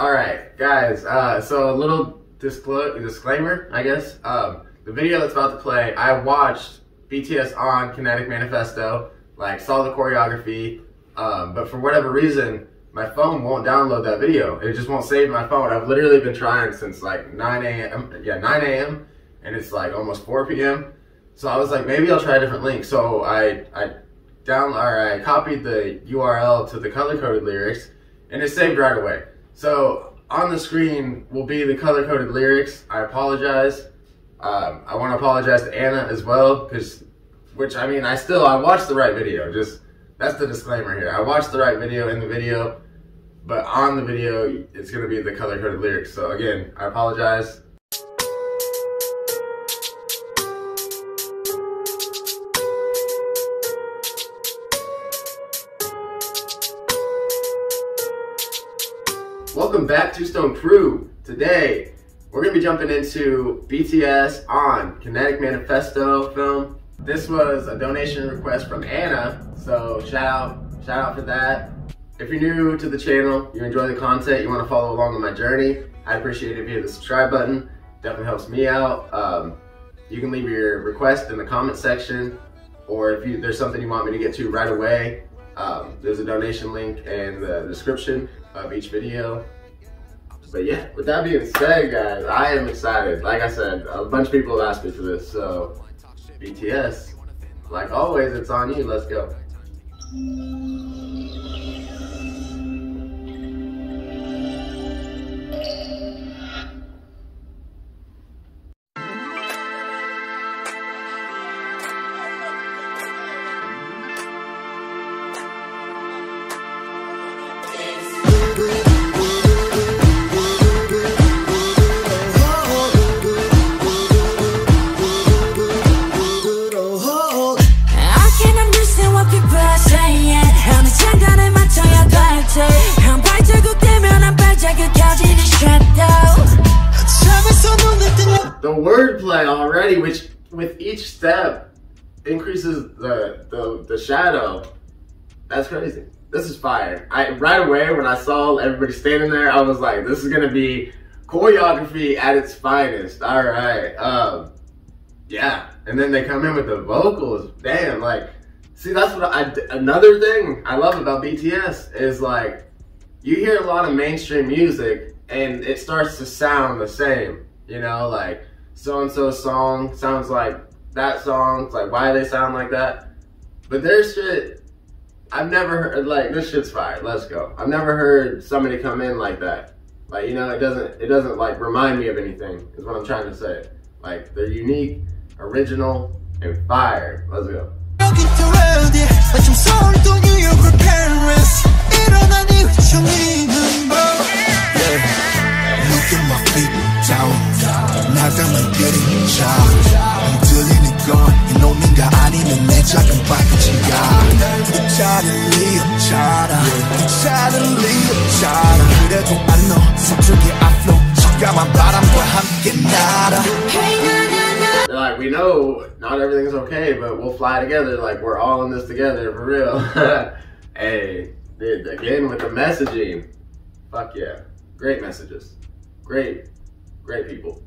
All right, guys. Uh, so a little disclo- disclaimer, I guess. Um, the video that's about to play, I watched BTS on Kinetic Manifesto, like saw the choreography, um, but for whatever reason, my phone won't download that video. It just won't save my phone. I've literally been trying since like 9 a.m. Yeah, 9 a.m. and it's like almost 4 p.m. So I was like, maybe I'll try a different link. So I I down or I copied the URL to the color coded lyrics, and it saved right away. So on the screen will be the color coded lyrics. I apologize. Um, I want to apologize to Ana as well, because which I mean I still I watched the right video. Just that's the disclaimer here. I watched the right video in the video, but on the video it's gonna be the color coded lyrics. So again, I apologize. Welcome back to Stone Crew. Today, we're gonna be jumping into BTS on Kinetic Manifesto film. This was a donation request from Ana, so shout out, shout out for that. If you're new to the channel, you enjoy the content, you wanna follow along on my journey, I appreciate it if you hit the subscribe button. Definitely helps me out. Um, you can leave your request in the comment section, or if you, there's something you want me to get to right away, um, there's a donation link in the description of each video. But yeah, with that being said, guys, I am excited. Like I said, a bunch of people have asked me for this, so BTS, like always, it's on you. Let's go. The wordplay already, which with each step increases the the, the shadow. That's crazy. This is fire. I right away when I saw everybody standing there, I was like, this is gonna be choreography at its finest. All right. Um, yeah. And then they come in with the vocals. Damn, like, see, that's what I. Another thing I love about BTS is like, you hear a lot of mainstream music and it starts to sound the same. You know, like so and so song sounds like that song. It's like why they sound like that. But there's shit I've never heard. Like this shit's fire. Let's go. I've never heard somebody come in like that. Like you know, it doesn't it doesn't like remind me of anything. Is what I'm trying to say. Like they're unique, original, and fire. Let's go. Know not everything's okay, but we'll fly together. Like we're all in this together for real. hey, dude, again with the messaging. Fuck yeah, great messages, great, great people.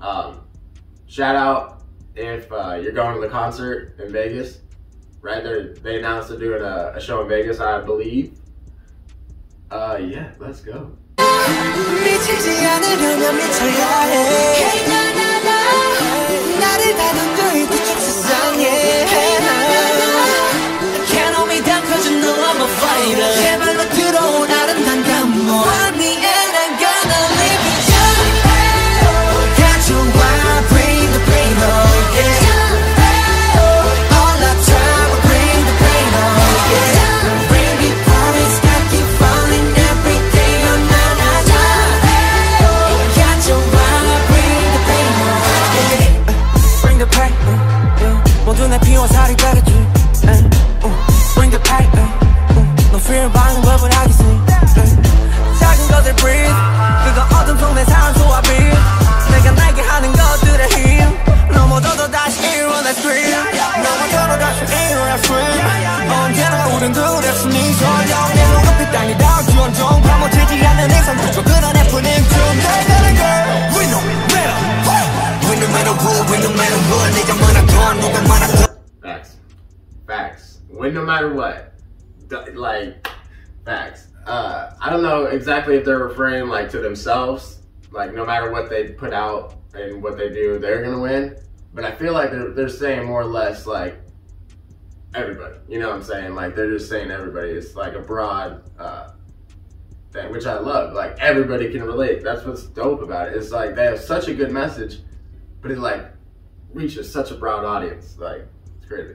Um, shout out if uh, you're going to the concert in Vegas. Right there, they announced they're doing a, a show in Vegas, I believe. Uh, yeah, let's go. I don't do it 세상에 Facts Facts Win no matter what Like Facts uh, I don't know exactly if they're referring like to themselves like no matter what they put out and what they do, they're gonna win. But I feel like they're, they're saying more or less like everybody. You know what I'm saying? Like they're just saying everybody. It's like a broad uh, thing, which I love. Like everybody can relate. That's what's dope about it. It's like they have such a good message, but it like reaches such a broad audience. Like it's crazy.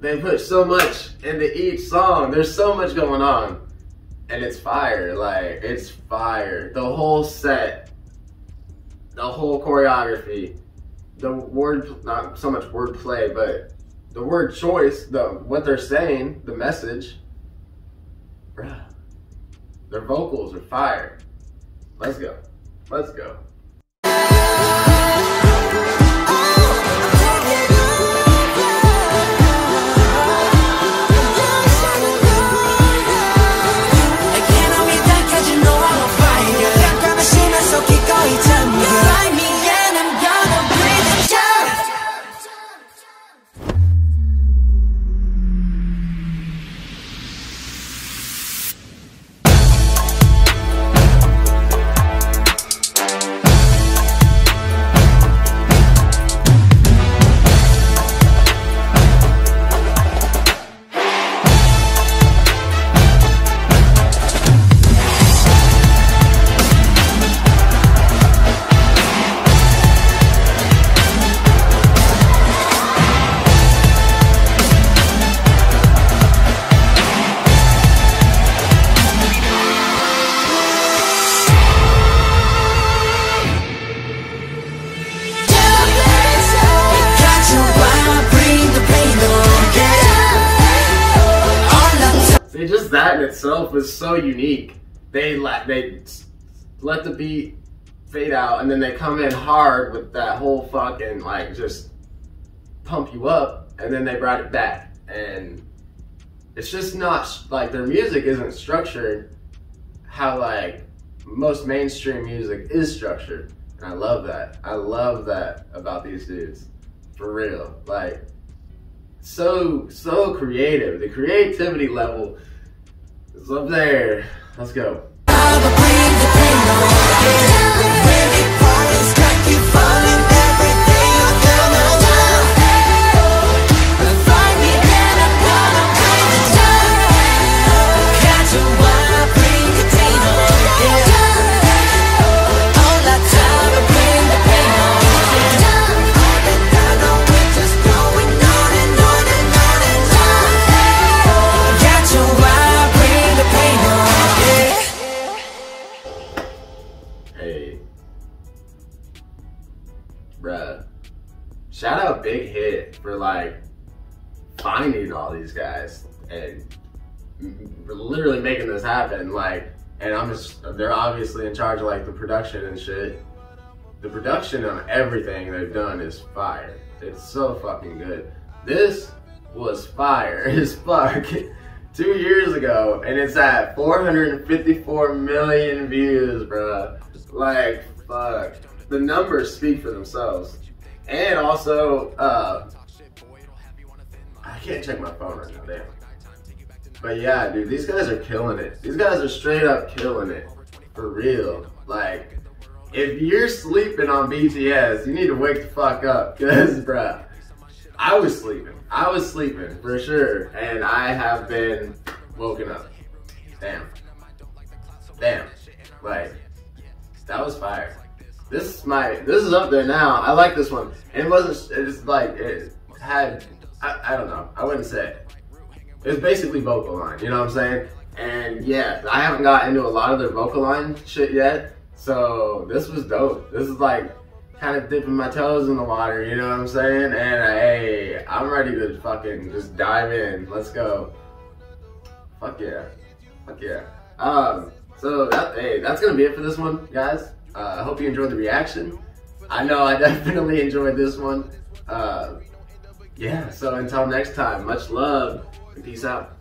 they put so much into each song. There's so much going on. And it's fire. Like, it's fire. The whole set, the whole choreography, the word, not so much wordplay, but the word choice, the what they're saying, the message. Bruh. Their vocals are fire. Let's go. Let's go. Is so unique. They let they let the beat fade out, and then they come in hard with that whole fucking like just pump you up, and then they brought it back, and it's just not like their music isn't structured how like most mainstream music is structured, and I love that. I love that about these dudes, for real. Like so so creative. The creativity level is up there. Let's go. Bruh. Shout out Big Hit for like finding all these guys and literally making this happen. Like, and I'm just, they're obviously in charge of like the production and shit. The production on everything they've done is fire. It's so fucking good. This was fire as fuck two years ago, and it's at 454 million views, bruh. Like, fuck. The numbers speak for themselves. And also, uh, I can't check my phone right now, damn. But yeah, dude, these guys are killing it. These guys are straight up killing it. For real. Like, if you're sleeping on BTS, you need to wake the fuck up. Cause, bruh, I was sleeping. I was sleeping for sure. And I have been woken up. Damn. Damn. Like, that was fire. This is my, this is up there now. I like this one. And it wasn't, it's like, it had, I, I don't know. I wouldn't say. It was basically vocal line, you know what I'm saying? And yeah, I haven't got into a lot of their vocal line shit yet. So this was dope. This is like kind of dipping my toes in the water, you know what I'm saying? And hey, I'm ready to fucking just dive in. Let's go. Fuck yeah. Fuck yeah. Um, so that hey, that's gonna be it for this one, guys. Uh, I hope you enjoyed the reaction. I know I definitely enjoyed this one. Uh, yeah, so until next time, much love and peace out.